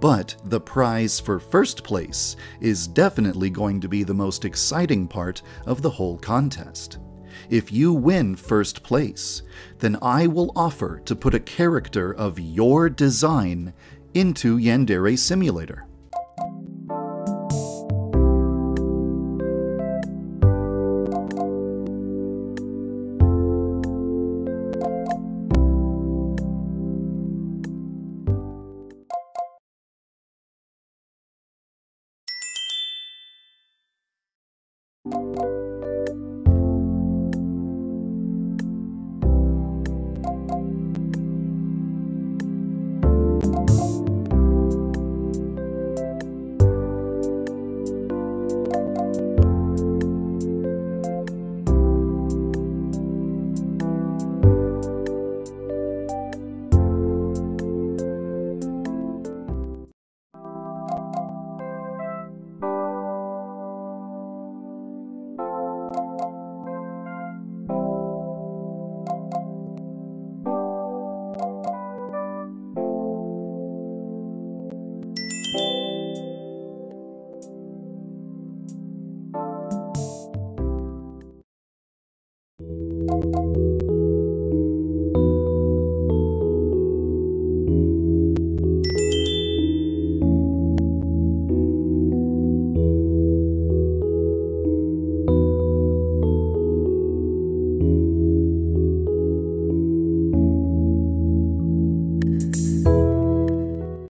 But the prize for first place is definitely going to be the most exciting part of the whole contest. If you win first place, then I will offer to put a character of your design into Yandere Simulator.